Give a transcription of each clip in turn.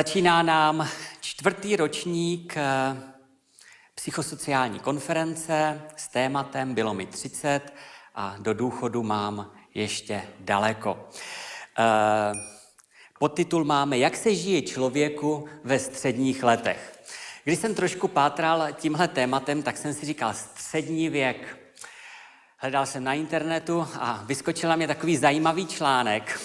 Začíná nám čtvrtý ročník eh, psychosociální konference s tématem Bylo mi 30 a do důchodu mám ještě daleko. Eh, podtitul máme Jak se žije člověku ve středních letech. Když jsem trošku pátral tímhle tématem, tak jsem si říkal střední věk. Hledal jsem na internetu a vyskočila mě takový zajímavý článek,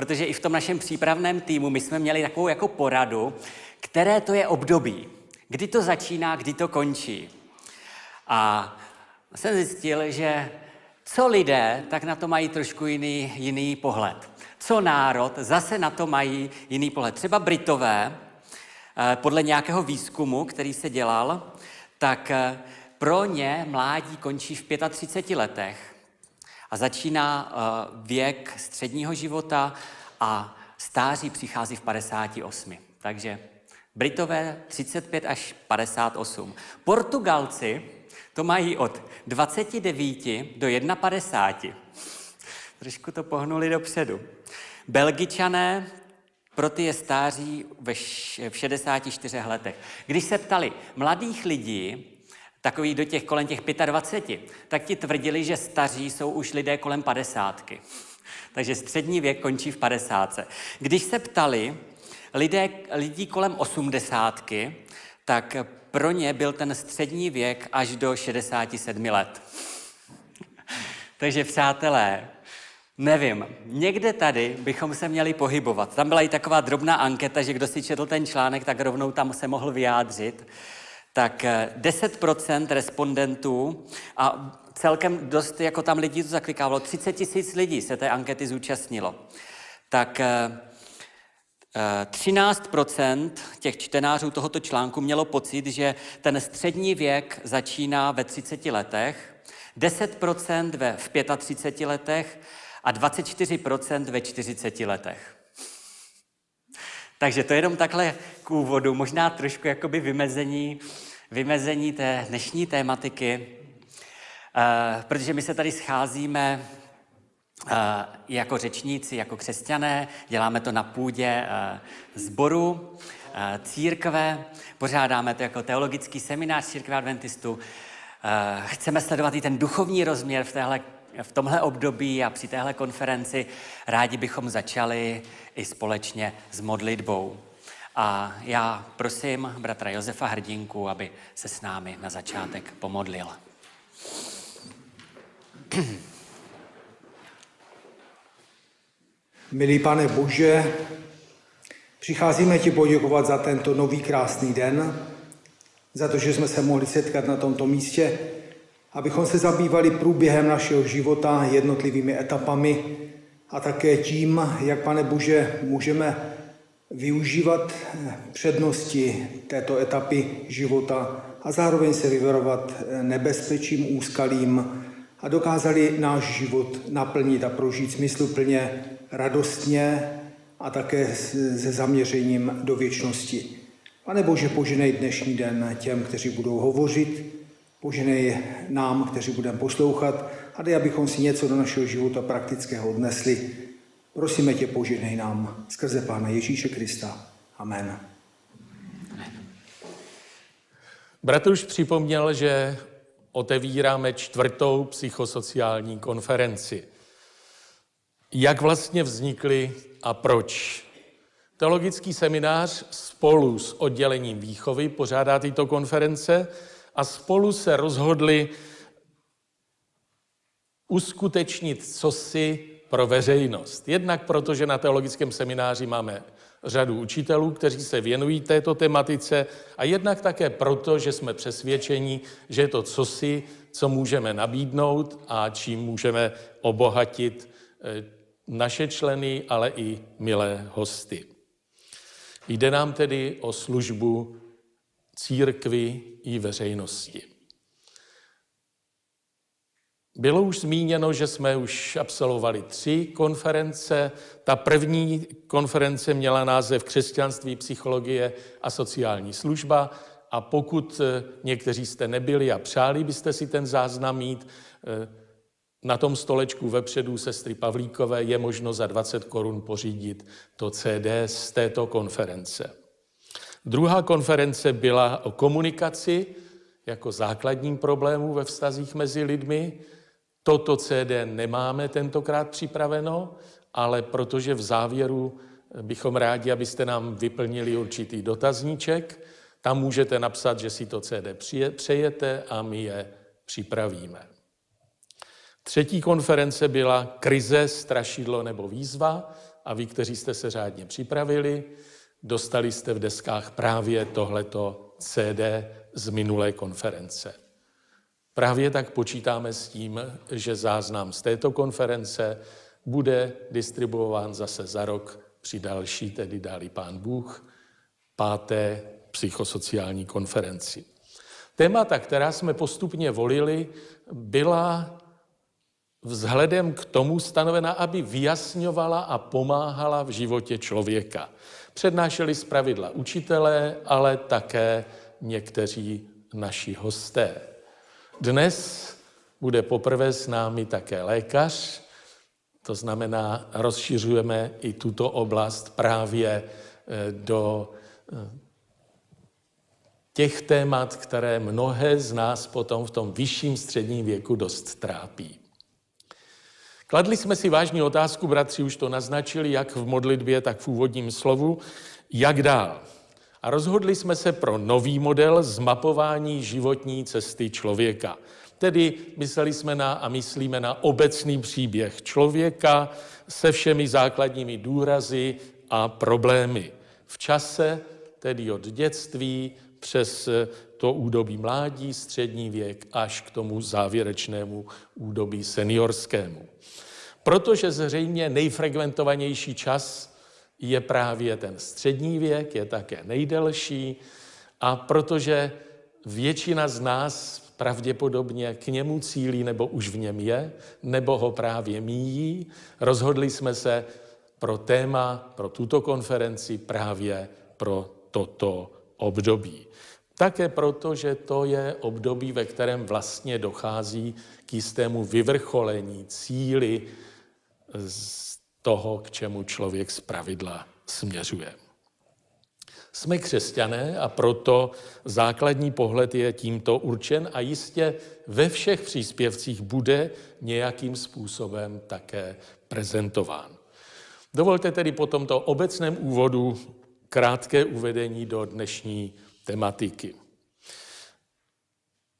protože i v tom našem přípravném týmu my jsme měli takovou jako poradu, které to je období, kdy to začíná, kdy to končí. A jsem zjistil, že co lidé, tak na to mají trošku jiný, jiný pohled. Co národ, zase na to mají jiný pohled. Třeba Britové, eh, podle nějakého výzkumu, který se dělal, tak eh, pro ně mládí končí v 35 letech a začíná eh, věk středního života a stáří přichází v 58. Takže Britové 35 až 58. Portugalci to mají od 29 do 51. Trošku to pohnuli dopředu. Belgičané, pro ty je stáří ve v 64 letech. Když se ptali mladých lidí, takový do těch kolem těch 25, tak ti tvrdili, že staří jsou už lidé kolem padesátky. Takže střední věk končí v padesátce. Když se ptali lidé, lidí kolem osmdesátky, tak pro ně byl ten střední věk až do 67 let. Takže přátelé, nevím, někde tady bychom se měli pohybovat. Tam byla i taková drobná anketa, že kdo si četl ten článek, tak rovnou tam se mohl vyjádřit. Tak 10% eh, respondentů a celkem dost, jako tam lidí to zaklikávalo, 30 tisíc lidí se té ankety zúčastnilo. Tak 13 eh, těch čtenářů tohoto článku mělo pocit, že ten střední věk začíná ve 30 letech, 10% ve v 35 letech a 24 ve 40 letech. Takže to je jenom takhle k úvodu, možná trošku jakoby vymezení, vymezení té dnešní tématiky, uh, protože my se tady scházíme uh, jako řečníci, jako křesťané, děláme to na půdě uh, sboru, církve, pořádáme to jako teologický seminář církve adventistů. Chceme sledovat i ten duchovní rozměr v téhle v tomhle období a při téhle konferenci rádi bychom začali i společně s modlitbou. A já prosím bratra Josefa Hrdinku, aby se s námi na začátek pomodlil. Milý pane Bože, přicházíme ti poděkovat za tento nový krásný den, za to, že jsme se mohli setkat na tomto místě, abychom se zabývali průběhem našeho života, jednotlivými etapami a také tím, jak, pane Bože, můžeme využívat přednosti této etapy života a zároveň se vyvarovat nebezpečím, úskalím a dokázali náš život naplnit a prožít smysluplně, radostně a také se zaměřením do věčnosti. Pane Bože, poženej dnešní den těm, kteří budou hovořit, Poženej nám, kteří budeme poslouchat a dej, abychom si něco do našeho života praktického odnesli. Prosíme tě, poženej nám skrze Pána Ježíše Krista. Amen. Bratr už připomněl, že otevíráme čtvrtou psychosociální konferenci. Jak vlastně vznikly a proč? Teologický seminář spolu s oddělením výchovy pořádá tyto konference a spolu se rozhodli uskutečnit cosi pro veřejnost. Jednak proto, že na teologickém semináři máme řadu učitelů, kteří se věnují této tematice a jednak také proto, že jsme přesvědčeni, že je to cosi, co můžeme nabídnout a čím můžeme obohatit eh, naše členy, ale i milé hosty. Jde nám tedy o službu církvi i veřejnosti. Bylo už zmíněno, že jsme už absolvovali tři konference. Ta první konference měla název Křesťanství, psychologie a sociální služba. A pokud eh, někteří jste nebyli a přáli byste si ten záznam mít, eh, na tom stolečku vepředu sestry Pavlíkové je možno za 20 korun pořídit to CD z této konference. Druhá konference byla o komunikaci jako základním problému ve vztazích mezi lidmi. Toto CD nemáme tentokrát připraveno, ale protože v závěru bychom rádi, abyste nám vyplnili určitý dotazníček, tam můžete napsat, že si to CD přejete a my je připravíme. Třetí konference byla krize, strašidlo nebo výzva a vy, kteří jste se řádně připravili, dostali jste v deskách právě tohleto CD z minulé konference. Právě tak počítáme s tím, že záznam z této konference bude distribuován zase za rok při další, tedy dáli pán Bůh, páté psychosociální konferenci. Témata, která jsme postupně volili, byla vzhledem k tomu stanovena, aby vyjasňovala a pomáhala v životě člověka. Přednášeli z pravidla učitelé, ale také někteří naši hosté. Dnes bude poprvé s námi také lékař, to znamená, rozšiřujeme i tuto oblast právě eh, do eh, těch témat, které mnohé z nás potom v tom vyšším středním věku dost trápí. Kladli jsme si vážní otázku, bratři už to naznačili, jak v modlitbě, tak v úvodním slovu, jak dál. A rozhodli jsme se pro nový model zmapování životní cesty člověka. Tedy mysleli jsme na a myslíme na obecný příběh člověka se všemi základními důrazy a problémy. V čase, tedy od dětství přes to údobí mládí, střední věk až k tomu závěrečnému údobí seniorskému. Protože zřejmě nejfrekventovanější čas je právě ten střední věk, je také nejdelší a protože většina z nás pravděpodobně k němu cílí nebo už v něm je, nebo ho právě míjí, rozhodli jsme se pro téma, pro tuto konferenci právě pro toto období. Také proto, že to je období, ve kterém vlastně dochází k jistému vyvrcholení cíly z toho, k čemu člověk z pravidla směřuje. Jsme křesťané a proto základní pohled je tímto určen a jistě ve všech příspěvcích bude nějakým způsobem také prezentován. Dovolte tedy po tomto obecném úvodu krátké uvedení do dnešní tematiky.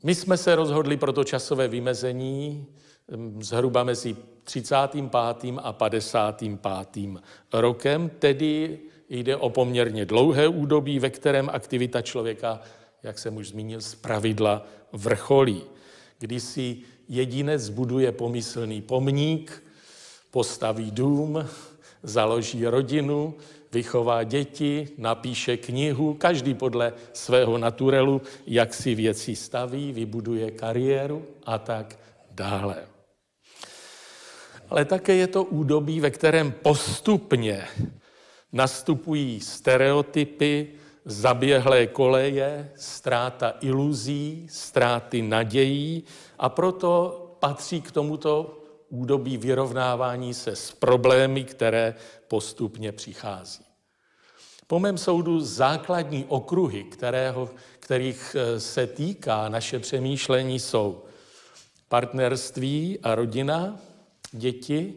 My jsme se rozhodli pro to časové vymezení mm, zhruba mezi 35. a 55. rokem, tedy jde o poměrně dlouhé údobí, ve kterém aktivita člověka, jak jsem už zmínil, z pravidla vrcholí. Kdy si jedinec zbuduje pomyslný pomník, postaví dům, založí rodinu, vychová děti, napíše knihu, každý podle svého naturelu, jak si věci staví, vybuduje kariéru a tak dále. Ale také je to údobí, ve kterém postupně nastupují stereotypy, zaběhlé koleje, ztráta iluzí, ztráty nadějí a proto patří k tomuto údobí vyrovnávání se s problémy, které postupně přichází. Po mém soudu základní okruhy, kterého, kterých eh, se týká naše přemýšlení, jsou partnerství a rodina, děti,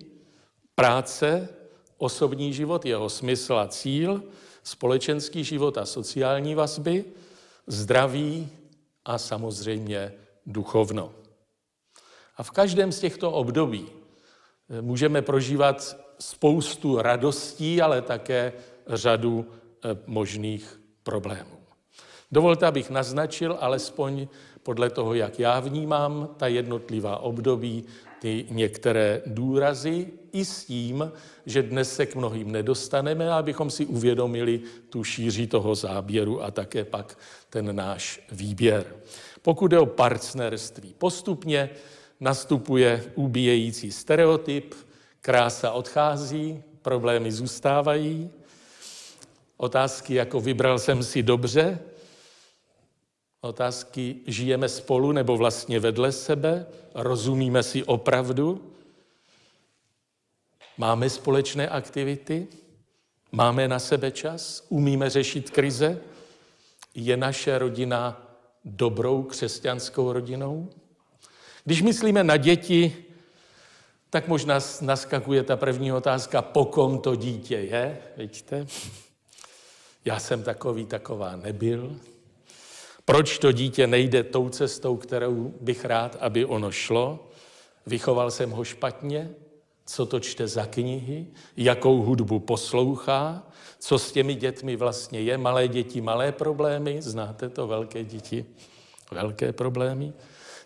práce, osobní život, jeho smysl a cíl, společenský život a sociální vazby, zdraví a samozřejmě duchovno. A v každém z těchto období eh, můžeme prožívat spoustu radostí, ale také řadu eh, možných problémů. Dovolte, abych naznačil alespoň podle toho, jak já vnímám ta jednotlivá období, ty některé důrazy, i s tím, že dnes se k mnohým nedostaneme, abychom si uvědomili tu šíři toho záběru a také pak ten náš výběr. Pokud je o partnerství, postupně nastupuje ubíjející stereotyp, krása odchází, problémy zůstávají, otázky jako vybral jsem si dobře, Otázky, žijeme spolu nebo vlastně vedle sebe? Rozumíme si opravdu? Máme společné aktivity? Máme na sebe čas? Umíme řešit krize? Je naše rodina dobrou křesťanskou rodinou? Když myslíme na děti, tak možná naskakuje ta první otázka, po kom to dítě je, vidíte? Já jsem takový, taková nebyl. Proč to dítě nejde tou cestou, kterou bych rád, aby ono šlo? Vychoval jsem ho špatně? Co to čte za knihy? Jakou hudbu poslouchá? Co s těmi dětmi vlastně je? Malé děti, malé problémy? Znáte to, velké děti? Velké problémy?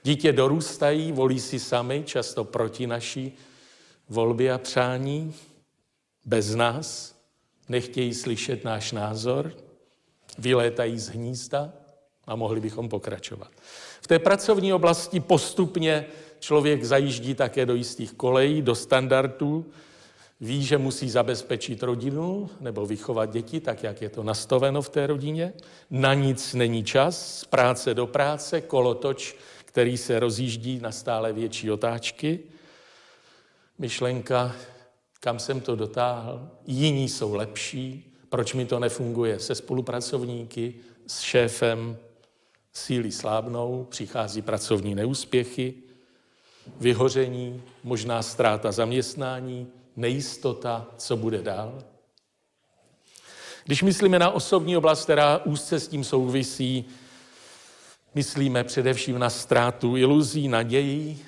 Dítě dorůstají, volí si sami, často proti naší volbě a přání, bez nás, nechtějí slyšet náš názor, vylétají z hnízda a mohli bychom pokračovat. V té pracovní oblasti postupně člověk zajíždí také do jistých kolejí, do standardů, ví, že musí zabezpečit rodinu nebo vychovat děti, tak jak je to nastaveno v té rodině. Na nic není čas, z práce do práce, kolotoč, který se rozjíždí na stále větší otáčky. Myšlenka, kam jsem to dotáhl, jiní jsou lepší, proč mi to nefunguje se spolupracovníky, s šéfem, síly slábnou, přichází pracovní neúspěchy, vyhoření, možná ztráta zaměstnání, nejistota, co bude dál. Když myslíme na osobní oblast, která úzce s tím souvisí, myslíme především na ztrátu iluzí, nadějí,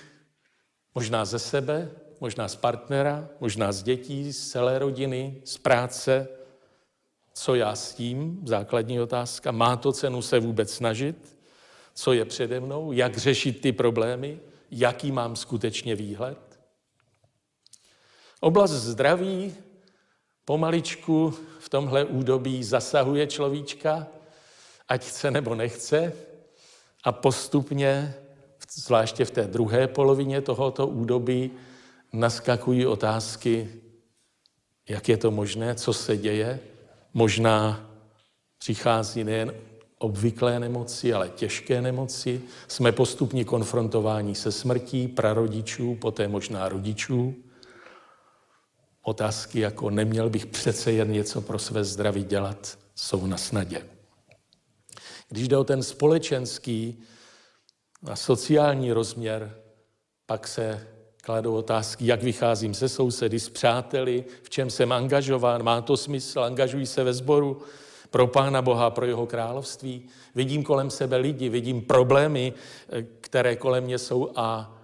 možná ze sebe, možná z partnera, možná z dětí, z celé rodiny, z práce. Co já s tím? Základní otázka. Má to cenu se vůbec snažit? Co je přede mnou? Jak řešit ty problémy? Jaký mám skutečně výhled? Oblast zdraví pomaličku v tomhle údobí zasahuje človíčka, ať chce nebo nechce, a postupně, zvláště v té druhé polovině tohoto údobí, naskakují otázky, jak je to možné, co se děje. Možná přichází nejen obvyklé nemoci, ale těžké nemoci. Jsme postupně konfrontováni se smrtí prarodičů, poté možná rodičů. Otázky jako neměl bych přece jen něco pro své zdraví dělat, jsou na snadě. Když jde o ten společenský a sociální rozměr, pak se kladou otázky, jak vycházím se sousedy, s přáteli, v čem jsem angažován, má to smysl, angažují se ve sboru pro Pána Boha, pro jeho království. Vidím kolem sebe lidi, vidím problémy, které kolem mě jsou a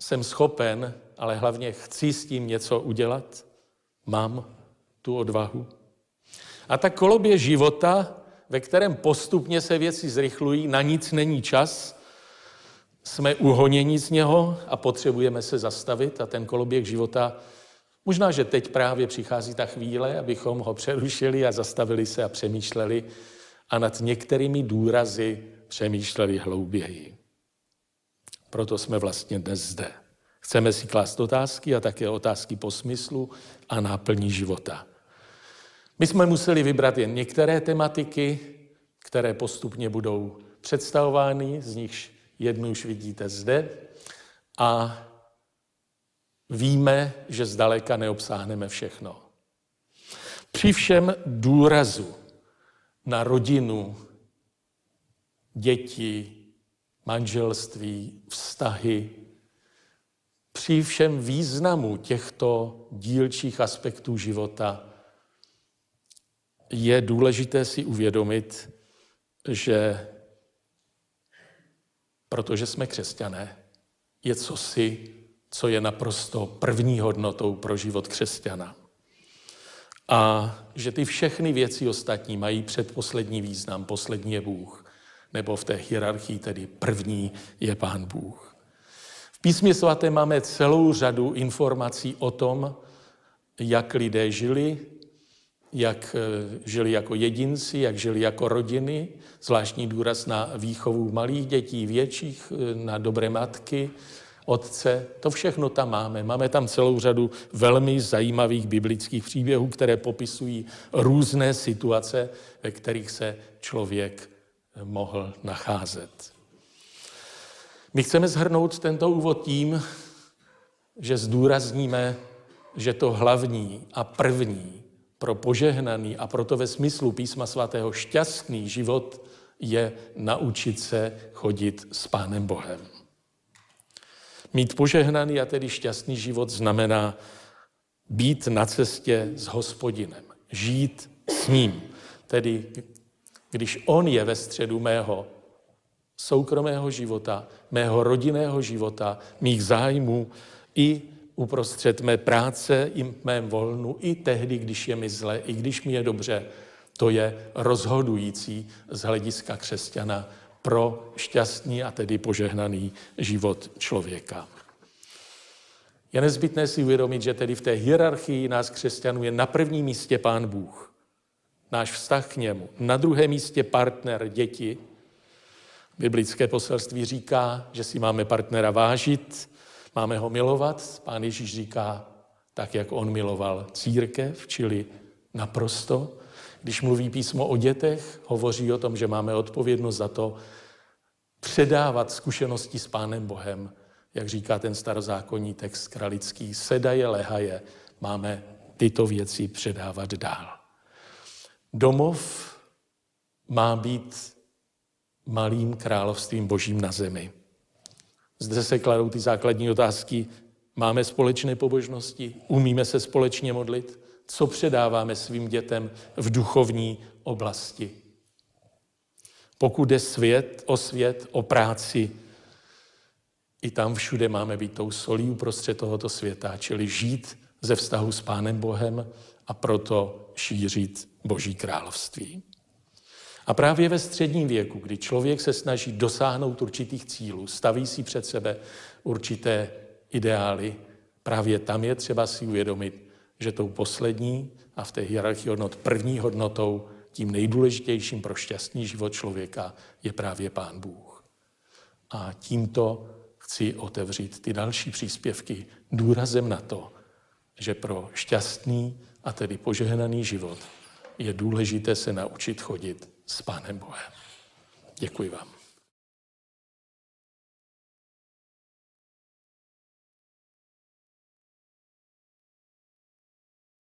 jsem schopen, ale hlavně chci s tím něco udělat. Mám tu odvahu. A tak kolobě života, ve kterém postupně se věci zrychlují, na nic není čas, jsme uhoněni z něho a potřebujeme se zastavit a ten koloběh života, možná, že teď právě přichází ta chvíle, abychom ho přerušili a zastavili se a přemýšleli a nad některými důrazy přemýšleli hlouběji. Proto jsme vlastně dnes zde. Chceme si klást otázky a také otázky po smyslu a náplní života. My jsme museli vybrat jen některé tematiky, které postupně budou představovány, z nichž jednu už vidíte zde. A víme, že zdaleka neobsáhneme všechno. Při všem důrazu na rodinu, děti, manželství, vztahy, při všem významu těchto dílčích aspektů života je důležité si uvědomit, že protože jsme křesťané, je cosi, co je naprosto první hodnotou pro život křesťana. A že ty všechny věci ostatní mají předposlední význam, poslední je Bůh, nebo v té hierarchii tedy první je Pán Bůh. V písmě svaté máme celou řadu informací o tom, jak lidé žili, jak eh, žili jako jedinci, jak žili jako rodiny, zvláštní důraz na výchovu malých dětí, větších, eh, na dobré matky, otce. To všechno tam máme. Máme tam celou řadu velmi zajímavých biblických příběhů, které popisují různé situace, ve kterých se člověk mohl nacházet. My chceme zhrnout tento úvod tím, že zdůrazníme, že to hlavní a první pro požehnaný a proto ve smyslu písma svatého šťastný život je naučit se chodit s Pánem Bohem. Mít požehnaný a tedy šťastný život znamená být na cestě s hospodinem, žít s ním. Tedy když on je ve středu mého soukromého života, mého rodinného života, mých zájmů i uprostřed mé práce i mém volnu, i tehdy, když je mi zle, i když mi je dobře, to je rozhodující z hlediska křesťana pro šťastný a tedy požehnaný život člověka. Je nezbytné si uvědomit, že tedy v té hierarchii nás křesťanů je na prvním místě Pán Bůh, náš vztah k němu, na druhém místě partner, děti. Biblické poselství říká, že si máme partnera vážit, máme ho milovat. Pán Ježíš říká, tak jak on miloval církev, čili naprosto. Když mluví písmo o dětech, hovoří o tom, že máme odpovědnost za to předávat zkušenosti s Pánem Bohem jak říká ten starozákonní text kralický, sedaje, lehaje, máme tyto věci předávat dál. Domov má být malým královstvím božím na zemi. Zde se kladou ty základní otázky. Máme společné pobožnosti? Umíme se společně modlit? Co předáváme svým dětem v duchovní oblasti? Pokud jde svět, o svět, o práci, i tam všude máme být tou solí uprostřed tohoto světa, čili žít ze vztahu s Pánem Bohem a proto šířit Boží království. A právě ve středním věku, kdy člověk se snaží dosáhnout určitých cílů, staví si před sebe určité ideály, právě tam je třeba si uvědomit, že tou poslední a v té hierarchii hodnot první hodnotou, tím nejdůležitějším pro šťastný život člověka je právě Pán Bůh. A tímto chci otevřít ty další příspěvky důrazem na to, že pro šťastný a tedy požehnaný život je důležité se naučit chodit s Pánem Bohem. Děkuji vám.